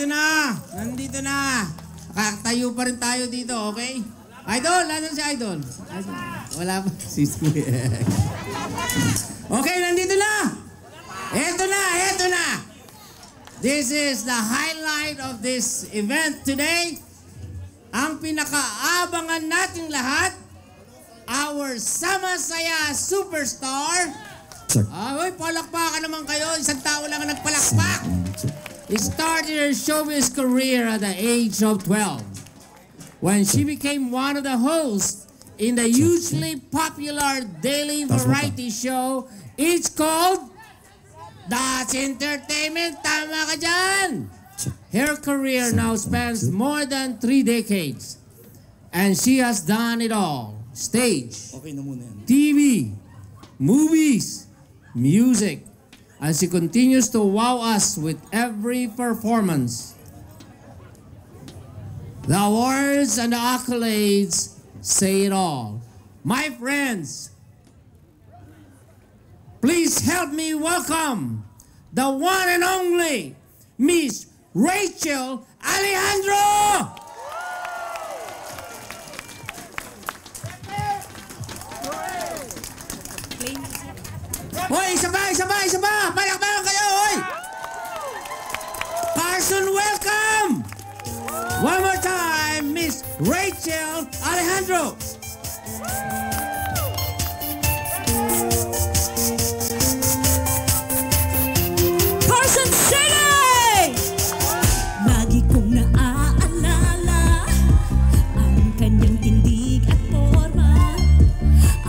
Nandito na! Nandito na! Kakatayo pa rin tayo dito, okay? Idol! Nasaan si Idol? Idol. Wala pa. Si okay, nandito na! Eto na! Eto na! This is the highlight of this event today. Ang pinakaabangan nating lahat, our Sama-saya Superstar. Ah, uy, palakpakan naman kayo. Isang tao lang ang nagpalakpak. He started her showbiz career at the age of 12 when she became one of the hosts in the hugely popular daily variety show. It's called That's Entertainment. Tama ka dyan! Her career now spans more than three decades. And she has done it all. Stage, Okay na muna yan. TV, movies, music, and she continues to wow us with every performance. The awards and the accolades say it all. My friends, please help me welcome the one and only Miss Rachel Alejandro! Hoy, isa pa, isa pa, isa pa! Palakpakan kayo, hoy! Carson, welcome! One more time, Miss Rachel Alejandro! Carson City! Lagi naaalala ang kanyang tindig at forma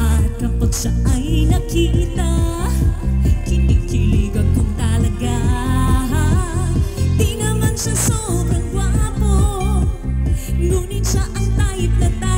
At kapag ay nakita, ngunit siya ang type na type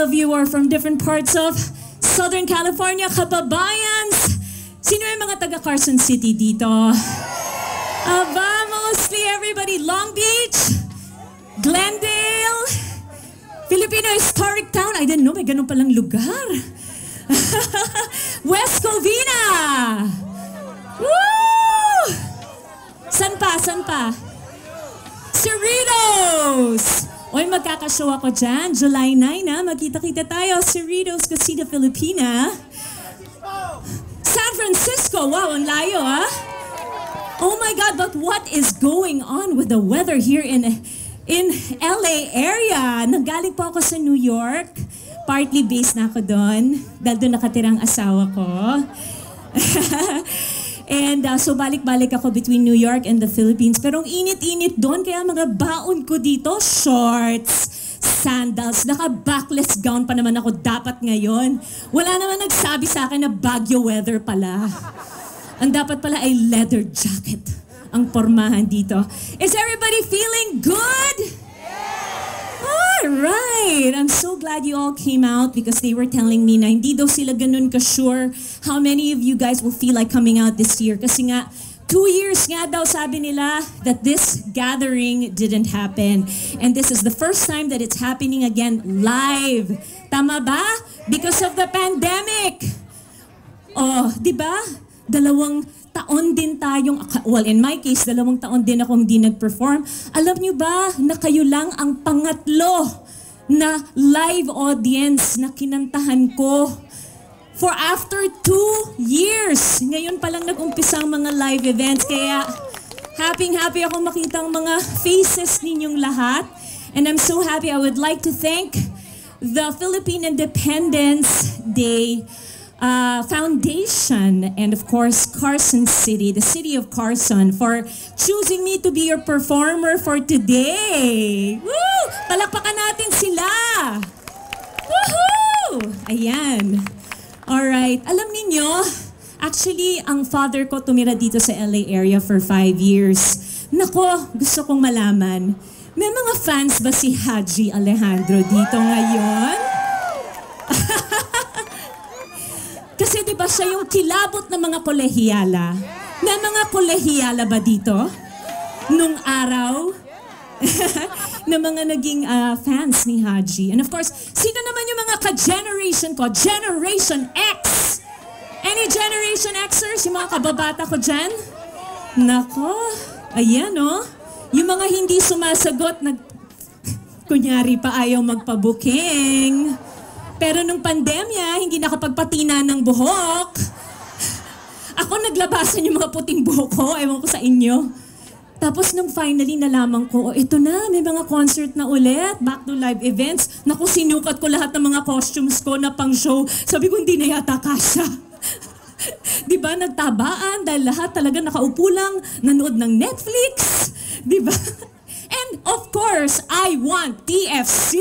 of you are from different parts of Southern California, kababayans. Sino yung mga taga Carson City dito? Aba, mostly everybody. Long Beach, Glendale, Filipino Historic Town. I didn't know may ganun palang lugar. West Covina. Woo! San pa? San pa? Cerritos! Oy, magkakashow ako dyan. July 9 na. Magkita-kita tayo. Cerritos, Casita, Filipina. San Francisco. Wow, ang layo ah. Oh my God, but what is going on with the weather here in in LA area? Nanggaling po ako sa New York. Partly based na ako doon. Dahil doon nakatirang asawa ko. And uh, so balik-balik ako between New York and the Philippines. Pero ang init-init doon, kaya mga baon ko dito, shorts, sandals, naka-backless gown pa naman ako dapat ngayon. Wala naman nagsabi sa akin na Baguio weather pala. Ang dapat pala ay leather jacket ang pormahan dito. Is everybody feeling good? All right. I'm so glad you all came out because they were telling me na hindi daw sila ganun ka-sure how many of you guys will feel like coming out this year. Kasi nga, two years nga daw sabi nila that this gathering didn't happen. And this is the first time that it's happening again live. Tama ba? Because of the pandemic. Oh, di ba? Dalawang taon din tayong, well in my case, dalawang taon din akong hindi nag-perform. Alam niyo ba na kayo lang ang pangatlo na live audience na kinantahan ko for after two years. Ngayon pa lang nag-umpisa ang mga live events. Kaya happy happy ako makita ang mga faces ninyong lahat. And I'm so happy. I would like to thank the Philippine Independence Day uh, Foundation and of course Carson City, the city of Carson, for choosing me to be your performer for today. Woo! Palakpakan natin sila! Woohoo! Ayan. Alright. Alam ninyo, actually, ang father ko tumira dito sa LA area for five years. Nako, gusto kong malaman, may mga fans ba si Haji Alejandro dito ngayon? Kasi di ba siya yung kilabot ng mga kolehiyala? May mga kolehiyala ba dito? Nung araw? na mga naging ah, fans ni Haji. And of course, sino naman yung mga ka-generation ko? Generation X! Any Generation Xers? Yung mga kababata ko dyan? Nako, ayan oh. Yung mga hindi sumasagot, nag... Kunyari pa ayaw magpabuking. Pero nung pandemya, hindi nakapagpatina ng buhok. Ako naglabasan yung mga puting buhok ko. Ewan ko sa inyo. Tapos nung finally nalaman ko, oh, ito na, may mga concert na ulit, back to live events. Naku, sinukat ko lahat ng mga costumes ko na pang show. Sabi ko, hindi na yata kasha. Di ba, nagtabaan dahil lahat talaga nakaupo lang, nanood ng Netflix. Di ba? And of course, I want TFC!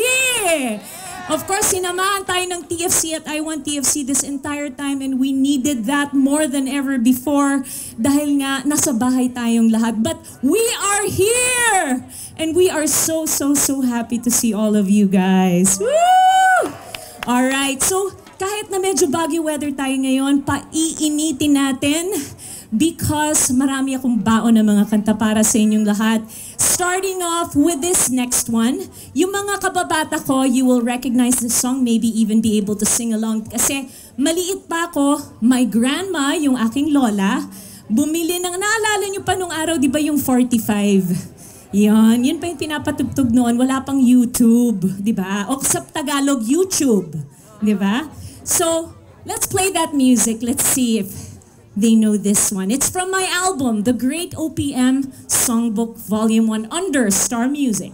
Of course, sinamahan tayo ng TFC at I want TFC this entire time and we needed that more than ever before dahil nga nasa bahay tayong lahat. But we are here! And we are so, so, so happy to see all of you guys. Woo! Alright, so kahit na medyo baggy weather tayo ngayon, paiinitin natin because marami akong baon na mga kanta para sa inyong lahat. Starting off with this next one, yung mga kababata ko, you will recognize the song, maybe even be able to sing along. Kasi maliit pa ako, my grandma, yung aking lola, bumili ng, naalala niyo pa nung araw, di ba yung 45? Yan, yun pa yung pinapatugtog noon, wala pang YouTube, di ba? O sa Tagalog, YouTube, di ba? So, let's play that music. Let's see if they know this one. It's from my album, The Great OPM Songbook Volume 1 under Star Music.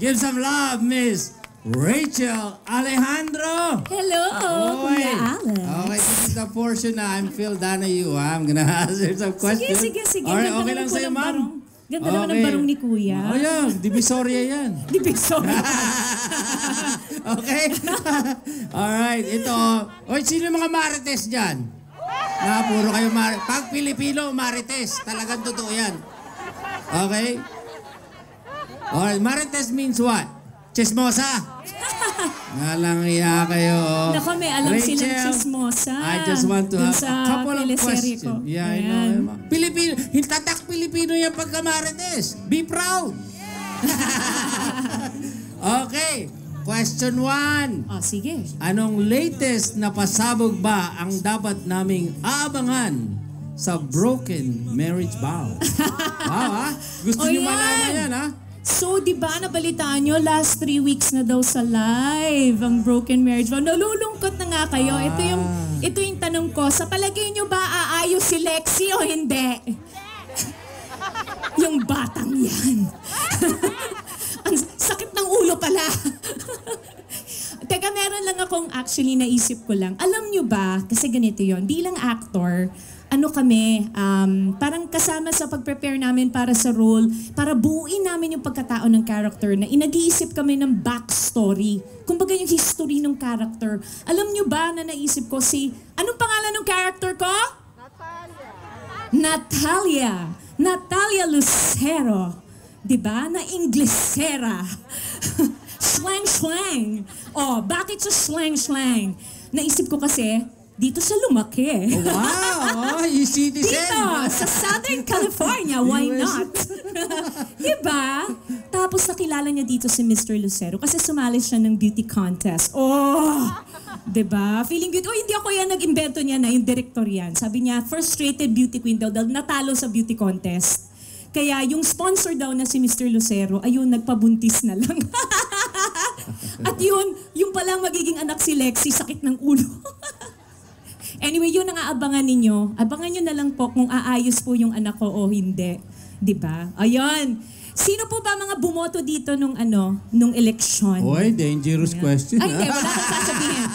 Give some love, Miss Rachel Alejandro. Hello, Oy. Kuya Alex. Okay, this is the portion na I'm Phil Donahue. ha? I'm gonna answer some Sige, questions. sige, sige. Alright, Ganda okay naman lang sa'yo, ma'am. Ganda naman ng Okay. barong ni Kuya. Oh, yan. Divisoria yan. Divisoria. okay? Alright, ito. Oy, sino yung mga marites dyan? Na puro kayo mar... Pag Pilipino, marites. Talagang totoo yan. Okay? Alright, marites means what? Chismosa. Ngalang iya kayo. oh. Nako, may alam silang Rachel, chismosa. I just want to have a couple of questions. ko. Yeah, I Ayan. know. Pilipino, hintatak Pilipino yan pagka marites. Be proud. okay, question one. Oh, sige. Anong latest na pasabog ba ang dapat naming aabangan sa broken marriage vow? wow, ha? Gusto O, niyo malaman yan, ha? So, di ba nabalitaan nyo, last three weeks na daw sa live ang broken marriage vow. Nalulungkot na nga kayo. Ito yung, Ah. ito yung tanong ko. Sa palagay nyo ba aayos si Lexi o hindi? yung batang yan. ang sakit ng ulo pala. Teka, meron lang akong actually naisip ko lang. Alam nyo ba, kasi ganito yon bilang actor, ano kami, um, parang kasama sa pag-prepare namin para sa role, para buuin namin yung pagkatao ng character na inag-iisip kami ng backstory. Kumbaga yung history ng character. Alam nyo ba na naisip ko si, anong pangalan ng character ko? Natalia. Natalia Lucero. 'Di ba? Na Inglesera. slang slang. Oh, bakit sa slang slang? Naisip ko kasi dito sa lumaki. Wow, oh, you citizen. Dito, sa Southern California, why not? diba? Tapos nakilala niya dito si Mr. Lucero kasi sumali siya ng beauty contest. Oh! Diba? Feeling good. Oh, hindi ako yan nag-invento niya na yung director yan. Sabi niya, frustrated beauty queen daw dahil natalo sa beauty contest. Kaya yung sponsor daw na si Mr. Lucero, ayun, nagpabuntis na lang. At yun, yung palang magiging anak si Lexi, sakit ng ulo. Anyway, yun ang aabangan ninyo. Abangan nyo na lang po kung aayos po yung anak ko o hindi. 'Di ba? Ayun. Sino po ba mga bumoto dito nung ano, nung eleksyon? Oy, dangerous question. Ay, hindi. Wala akong sasabihin.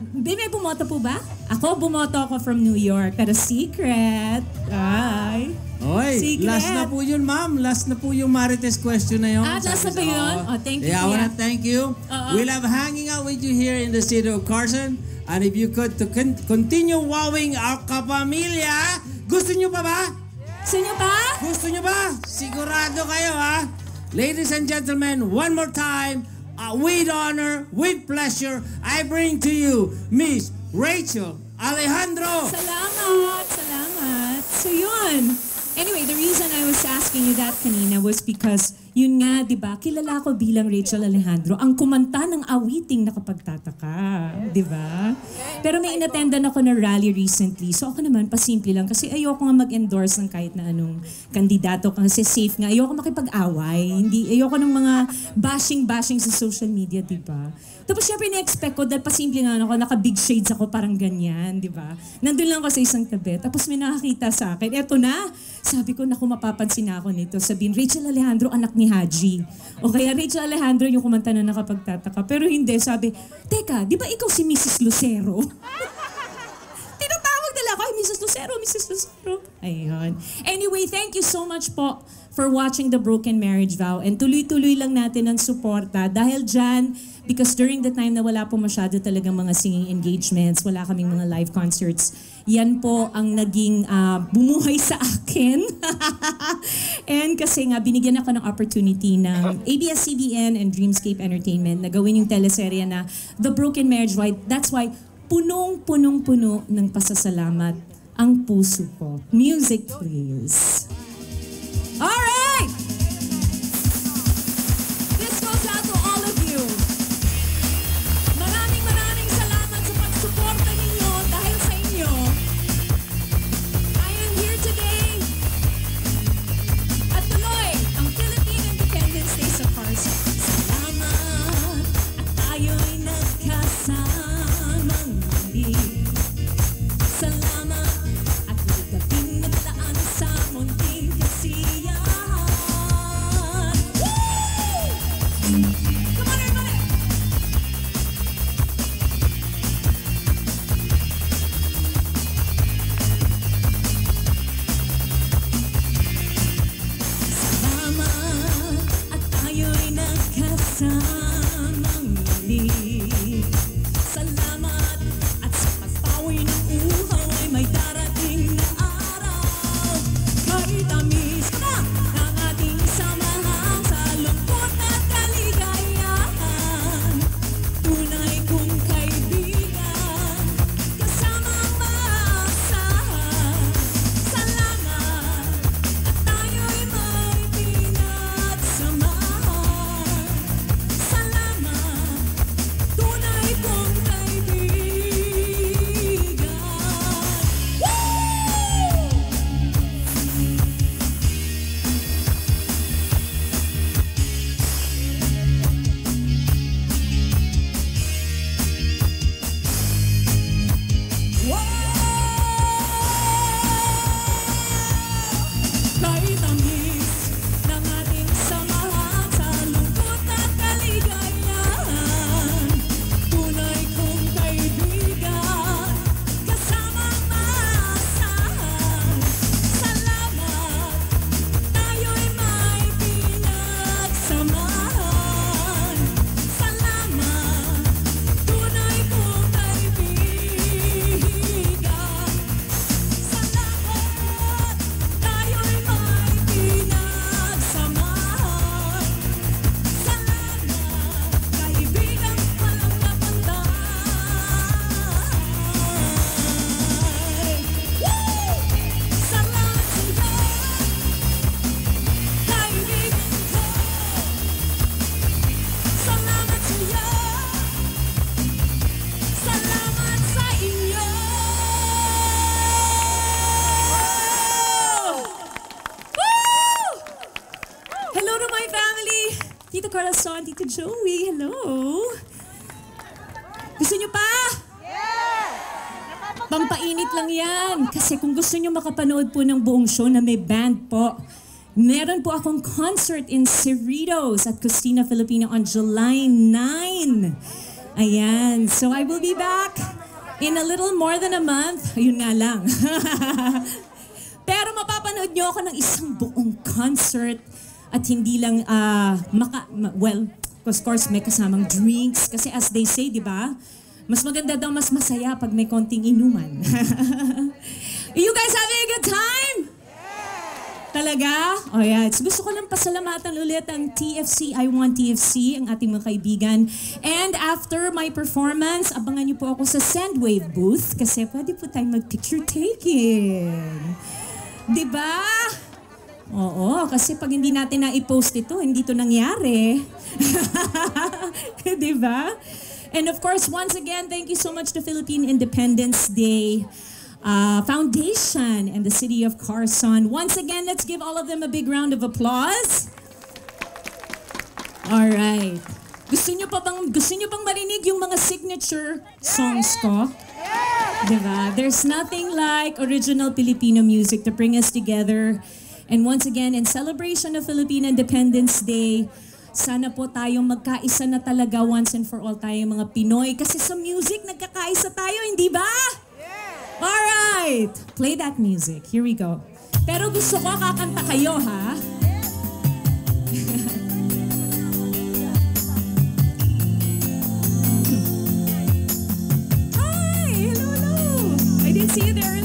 Di may bumoto po ba? Ako, bumoto ako from New York. Pero secret. Ay. Oy, Secret. last na po yun, ma'am. Last na po yung Marites question na yun. Ah, last na ba yun? Oh, thank you, Yeah, I wanna thank you. Oo. We love hanging out with you here in the city of Carson. And if you could to con- continue wowing our kapamilya, gusto nyo pa ba? Gusto niyo pa? Gusto nyo ba? Sigurado kayo ha? Ladies and gentlemen, one more time, uh, with honor, with pleasure, I bring to you Miss Rachel Alejandro. Salamat, salamat. So yun. Anyway, the reason I was asking you that kanina was because yun nga, di ba, kilala ko bilang Rachel Alejandro, ang kumanta ng awiting nakapagtataka, di ba? Pero may inattendan ako na rally recently, so ako naman, pasimple lang, kasi ayoko nga mag-endorse ng kahit na anong kandidato, kasi safe nga, ayoko makipag-away, hindi, ayoko ng mga bashing-bashing sa social media, di ba? Tapos syempre na-expect ko, dahil pasimple nga ako, naka-big shades ako, parang ganyan, di ba? Nandun lang ako sa isang tabi, tapos may nakakita sa akin, eto na, sabi ko, naku, mapapansin na ako nito. Sabihin, Rachel Alejandro, anak ni Haji. O kaya Rachel Alejandro yung kumanta na nakapagtataka. Pero hindi, sabi, teka, di ba ikaw si Mrs. Lucero? Tinatawag nila ako, Mrs. Lucero, Mrs. Lucero. Ayun. Anyway, thank you so much po for watching The Broken Marriage Vow. And tuloy-tuloy lang natin ang suporta. Dahil dyan, because during the time na wala po masyado talagang mga singing engagements, wala kaming mga live concerts, yan po ang naging ah, bumuhay sa akin. And kasi nga, binigyan ako ng opportunity ng ABS-CBN and Dreamscape Entertainment na gawin yung teleserye na The Broken Marriage Vow. That's why punong-punong-puno ng pasasalamat ang puso ko. Music, please. Show na may band po, meron po akong concert in Cerritos at Cristina Filipino on July 9. Ayan. So I will be back in a little more than a month. Ayun nga lang. Pero mapapanood nyo ako ng isang buong concert at hindi lang, ah, maka, ma- well, of course, may kasamang drinks. Kasi as they say, di ba? Mas maganda daw, mas masaya pag may konting inuman. you guys having a good time? Talaga? Oh yeah. It's, gusto ko lang pasalamatan ulit ang TFC, I Want TFC, ang ating mga kaibigan. And after my performance, abangan niyo po ako sa Sendwave booth kasi pwede po tayong mag-picture taking. Di ba? Oo, kasi pag hindi natin na-post ito, hindi to nangyari. Di ba? And of course, once again, thank you so much to Philippine Independence Day uh, Foundation and the City of Carson. Once again, let's give all of them a big round of applause. All right. Gusto niyo pa bang gusto niyo bang marinig yung mga signature songs ko? Diba? There's nothing like original Filipino music to bring us together. And once again, in celebration of Philippine Independence Day, sana po tayong magkaisa na talaga once and for all tayong mga Pinoy. Kasi sa music, nagkakaisa tayo, hindi ba? Alright! Play that music. Here we go. Pero gusto ko kakanta kayo, ha? Hi! Hello, hello! I didn't see you there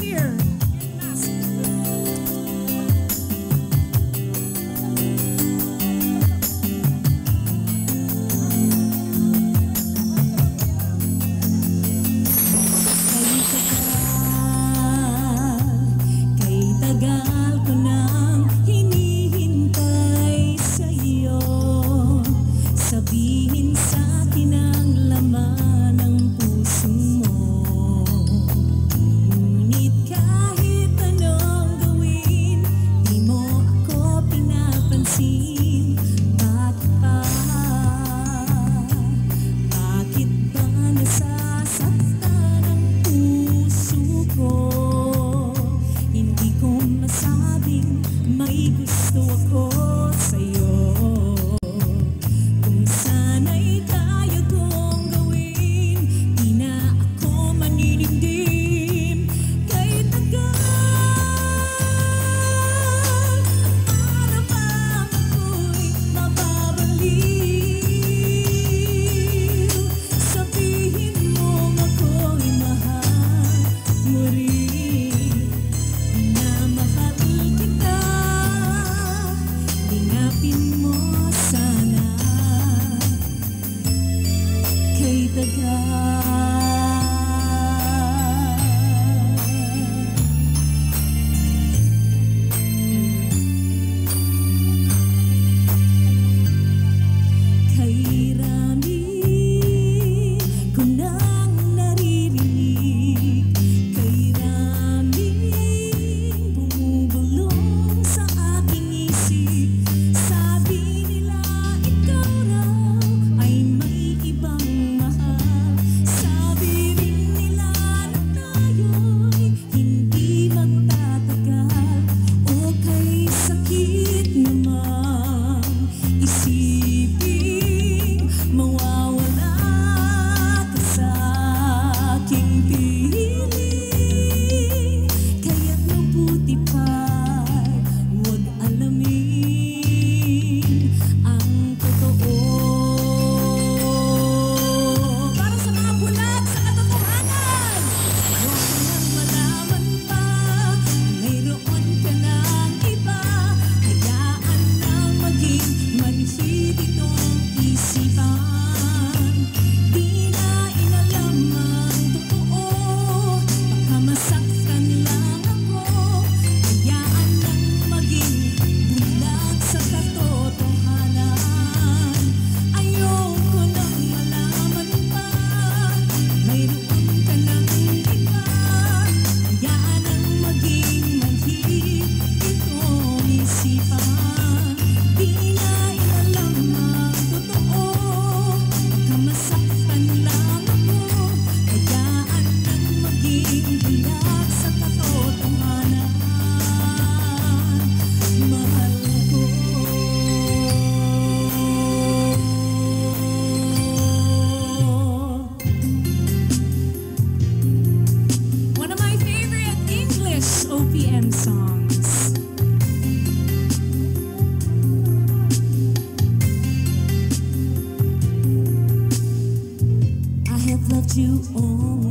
home.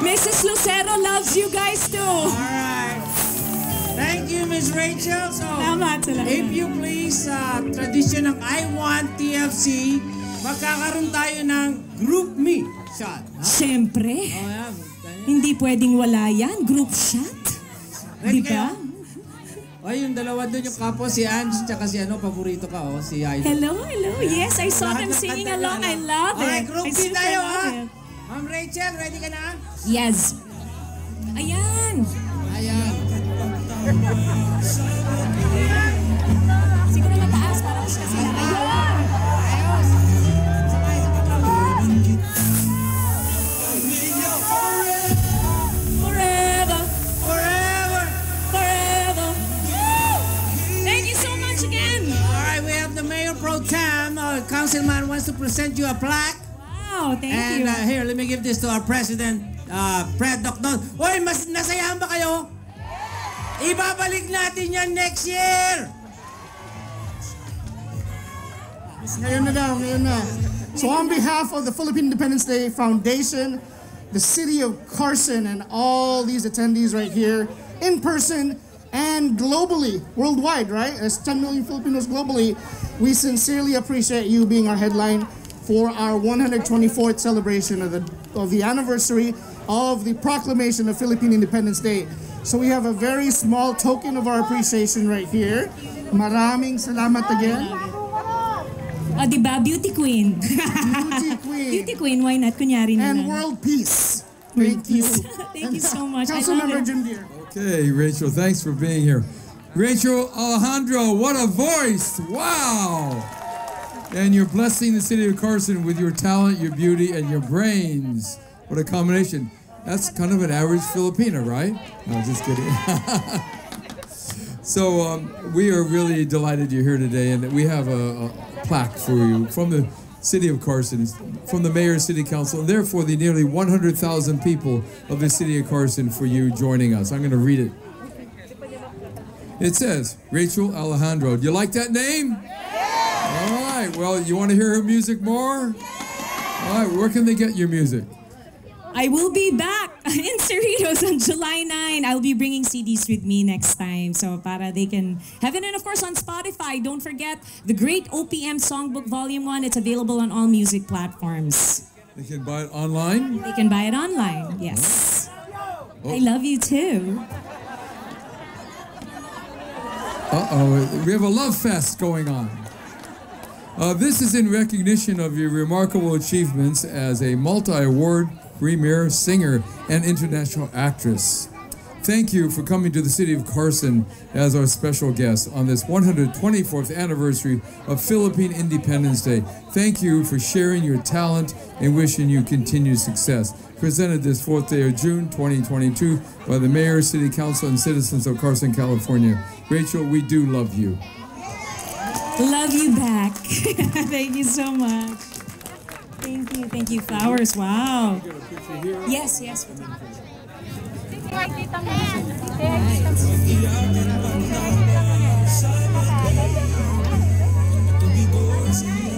Mrs. Lucero loves you guys too. All right. Thank you, Miss Rachel. So, salamat, salamat. if you please, uh, tradition ng I Want TFC, magkakaroon tayo ng group me shot. Ha? Siyempre. Oh, yeah. Hindi pwedeng wala yan. Group shot. Ready Di ba? Oh, yung dalawa doon yung kapo, si Ange, tsaka si ano, paborito ka, oh, si Ayo. Hello, hello. Yes, I saw Lahat them singing along. Ka, I love it. Okay, group tayo, ha? Ma'am Rachel, ready ka na? Yes. Ayan. Ayan. Siguro mataas para siya sila. Ayan. Ayos. Forever. Forever. Forever. Thank you so much again. All right, we have the Mayor Pro Tem. Our councilman wants to present you a plaque. Wow, thank and you. uh, here, let me give this to our President, uh, Fred Docnon. Uy, mas nasayahan ba kayo? Ibabalik natin yan next year! Ngayon na daw, ngayon na. So on behalf of the Philippine Independence Day Foundation, the city of Carson, and all these attendees right here, in person and globally, worldwide, right? There's 10 million Filipinos globally. We sincerely appreciate you being our headline for our 124th celebration of the of the anniversary of the proclamation of Philippine Independence Day. So we have a very small token of our appreciation right here. Maraming salamat again. O, di ba? Beauty Queen. Beauty Queen. Beauty Queen, why not? Kunyari na and lang. world peace. Thank you. Thank you so much. I love Councilmember it. Jim Deere. Okay, Rachel, thanks for being here. Rachel Alejandro, what a voice! Wow! And you're blessing the city of Carson with your talent, your beauty, and your brains. What a combination. That's kind of an average Filipina, right? No, just kidding. so um, we are really delighted you're here today, and we have a, a plaque for you from the city of Carson, from the mayor, city council, and therefore the nearly 100,000 people of the city of Carson for you joining us. I'm going to read it. It says, Rachel Alejandro. Do you like that name? Right. Well, you want to hear her music more? All right. Where can they get your music? I will be back in Cerritos on July 9. I'll be bringing CDs with me next time. So para they can have it. And of course on Spotify, don't forget the great OPM Songbook Volume 1. It's available on all music platforms. They can buy it online. They can buy it online. Yes. I love you too. Uh oh. We have a love fest going on. Uh, this is in recognition of your remarkable achievements as a multi award premier singer and international actress. Thank you for coming to the city of Carson as our special guest on this 124th anniversary of Philippine Independence Day. Thank you for sharing your talent and wishing you continued success. Presented this 4th day of June 2022 by the Mayor, City Council, and citizens of Carson, California. Rachel, we do love you. Love you back. Thank you so much. Thank you. Thank you. Flowers. Wow. Yes, yes. Hindi